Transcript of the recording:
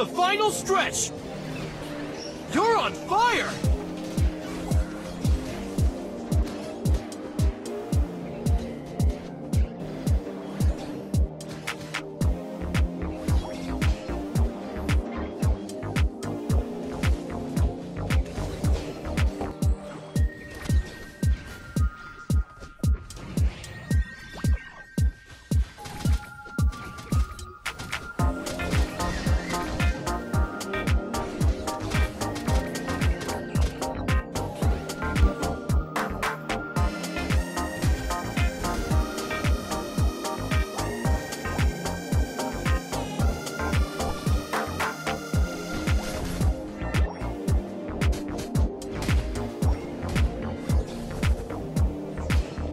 the final stretch! You're on fire!